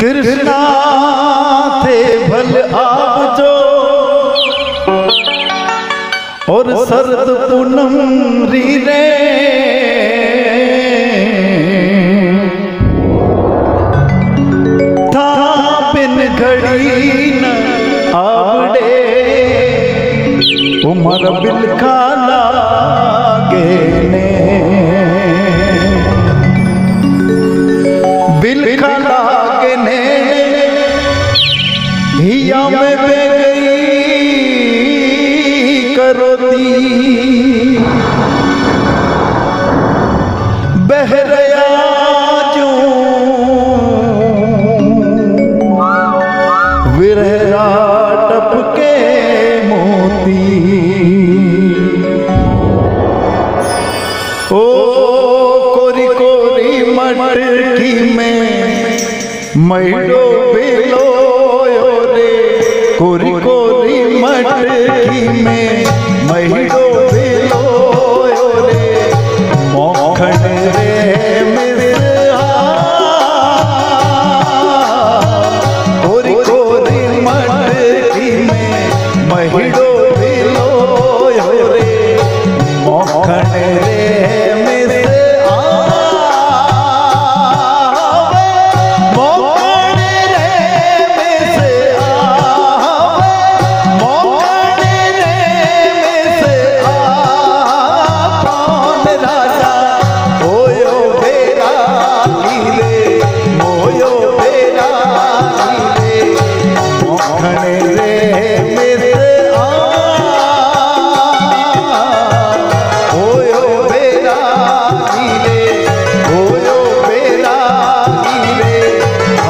कृष्णा थे भल आप जो और शरद पूनम री रे था घड़ी न उमर बिल खाला गेने। यम बह गई करो दी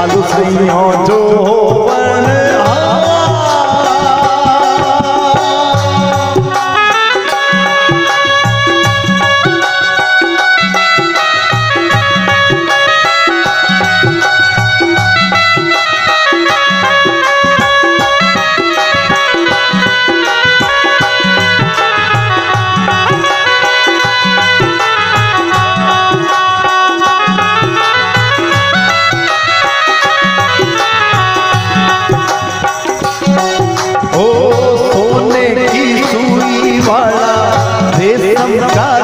लाल सिंह जो राम राम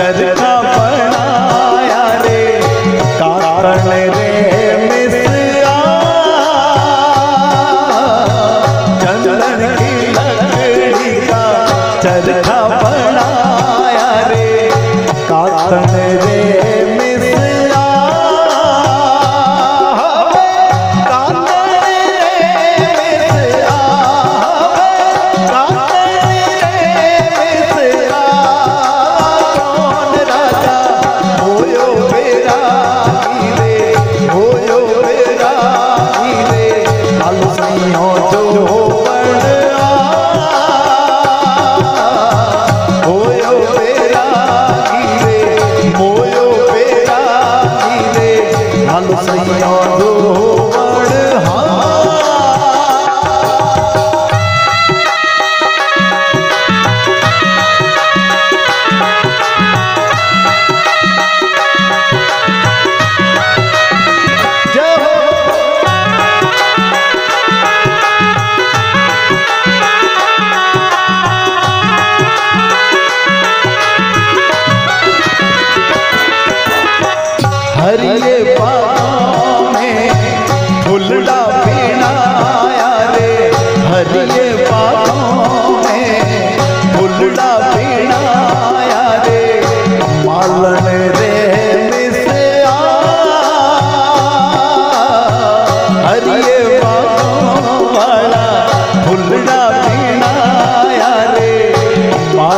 चर बनाया रे। कारण रे मिसरा चंदन की चरखा बनाया रे। कारण रे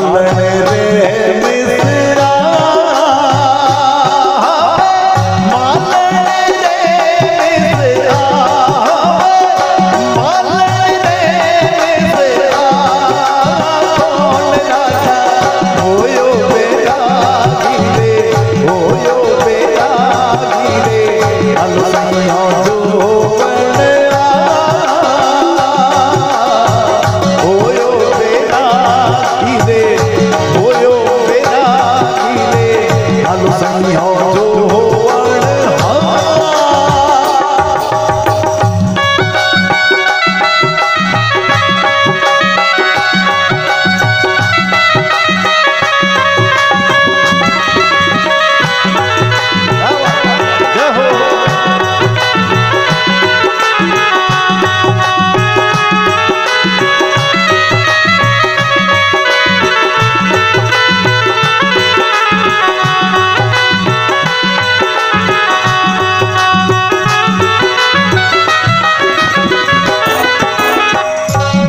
रे मिसरा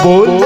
बोला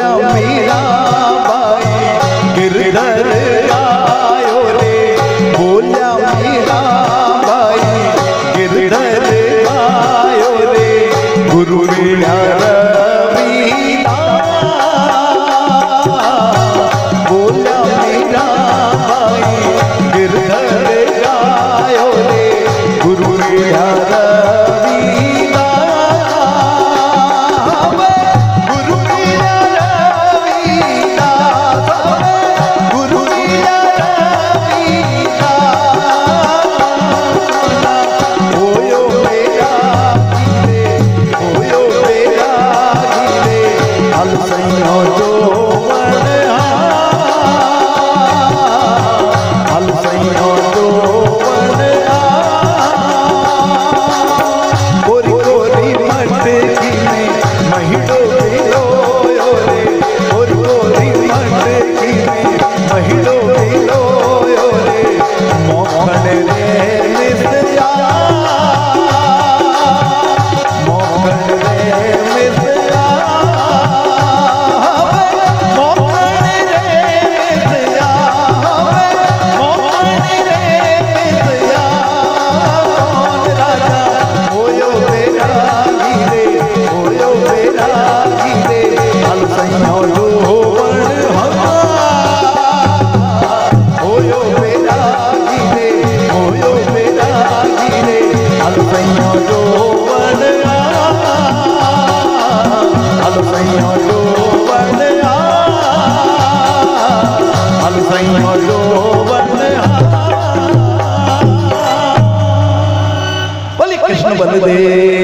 बोले कृष्ण बलदेव की जय